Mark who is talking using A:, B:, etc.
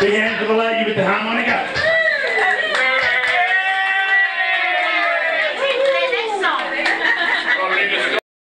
A: Big hands of the leg.